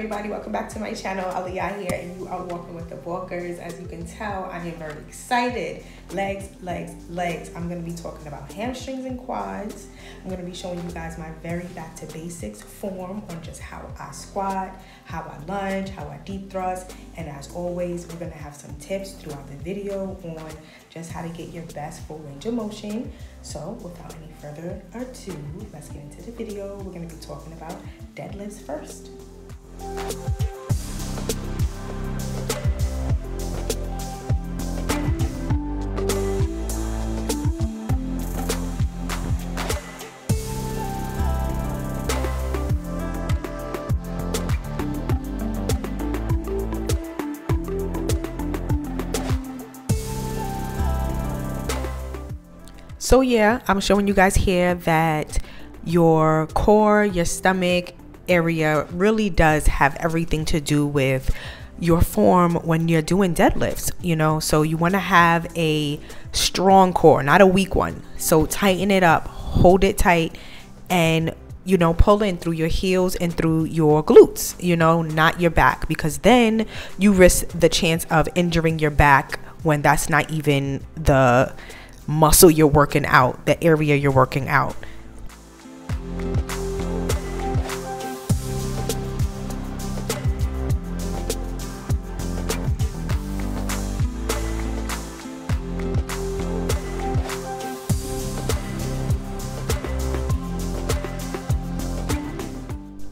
everybody? Welcome back to my channel. Aliyah here, and you are walking with the walkers. As you can tell, I am very excited. Legs, legs, legs. I'm going to be talking about hamstrings and quads. I'm going to be showing you guys my very back to basics form on just how I squat, how I lunge, how I deep thrust, and as always, we're going to have some tips throughout the video on just how to get your best full range of motion. So without any further ado, let's get into the video. We're going to be talking about deadlifts first. So yeah, I'm showing you guys here that your core, your stomach area really does have everything to do with your form when you're doing deadlifts, you know. So you want to have a strong core, not a weak one. So tighten it up, hold it tight and you know, pull in through your heels and through your glutes, you know, not your back, because then you risk the chance of injuring your back when that's not even the muscle you're working out, the area you're working out.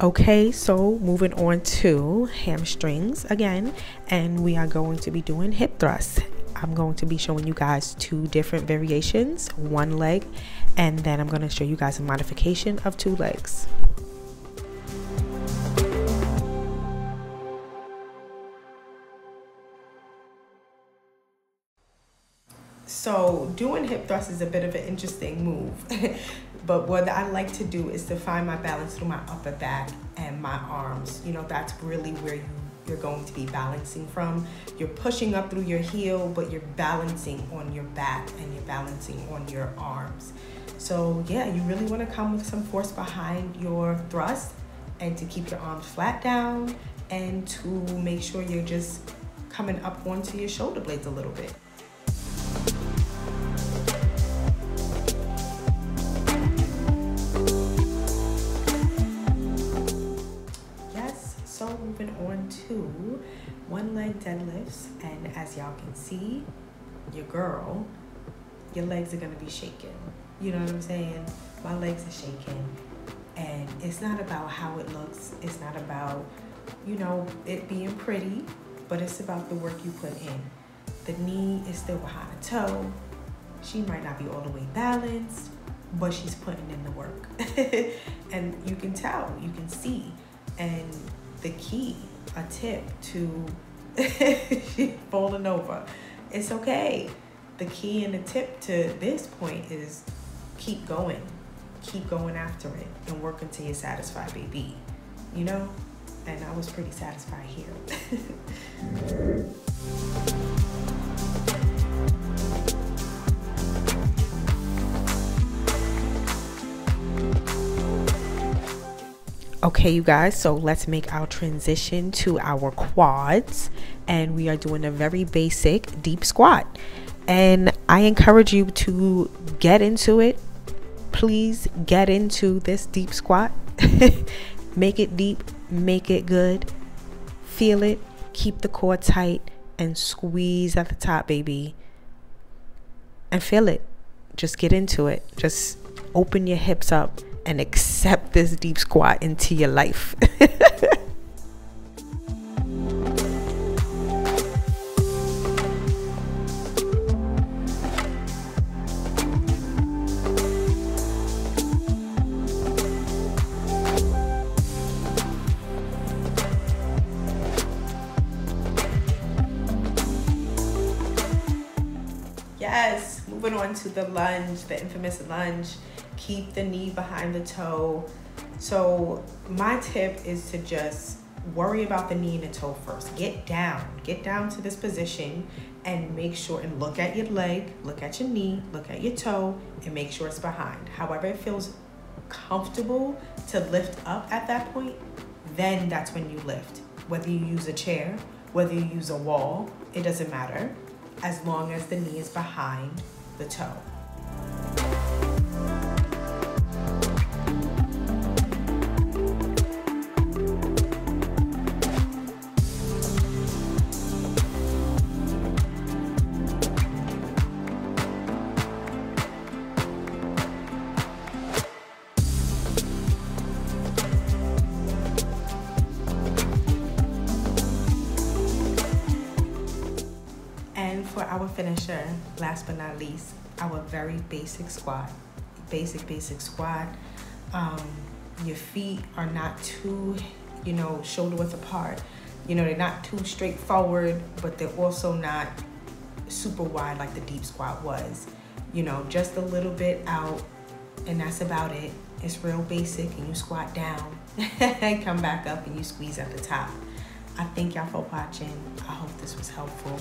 Okay, so moving on to hamstrings again, and we are going to be doing hip thrusts. I'm going to be showing you guys two different variations, one leg, and then I'm going to show you guys a modification of two legs. So doing hip thrusts is a bit of an interesting move. but what I like to do is to find my balance through my upper back and my arms. You know, that's really where you you're going to be balancing from. You're pushing up through your heel, but you're balancing on your back and you're balancing on your arms. So yeah, you really want to come with some force behind your thrust and to keep your arms flat down and to make sure you're just coming up onto your shoulder blades a little bit. One leg deadlifts. And as y'all can see, your girl, your legs are gonna be shaking. You know what I'm saying? My legs are shaking. And it's not about how it looks, it's not about, you know, it being pretty, but it's about the work you put in. The knee is still behind the toe. She might not be all the way balanced, but she's putting in the work. and you can tell, you can see. And the key a tip to falling over. It's okay. The key and the tip to this point is keep going. Keep going after it and work until you're satisfied, baby. You know? And I was pretty satisfied here. Okay, you guys, so let's make our transition to our quads. And we are doing a very basic deep squat. And I encourage you to get into it. Please get into this deep squat. make it deep, make it good. Feel it, keep the core tight, and squeeze at the top, baby. And feel it. Just get into it. Just open your hips up and accept this deep squat into your life. Yes, moving on to the lunge, the infamous lunge keep the knee behind the toe. So my tip is to just worry about the knee and the toe first. Get down, get down to this position and make sure and look at your leg, look at your knee, look at your toe and make sure it's behind. However it feels comfortable to lift up at that point, then that's when you lift. Whether you use a chair, whether you use a wall, it doesn't matter as long as the knee is behind the toe. Finisher, last but not least, our very basic squat. Basic, basic squat. Um, your feet are not too, you know, shoulder width apart. You know, they're not too straightforward, but they're also not super wide like the deep squat was. You know, just a little bit out, and that's about it. It's real basic, and you squat down, and come back up, and you squeeze at the top. I thank y'all for watching. I hope this was helpful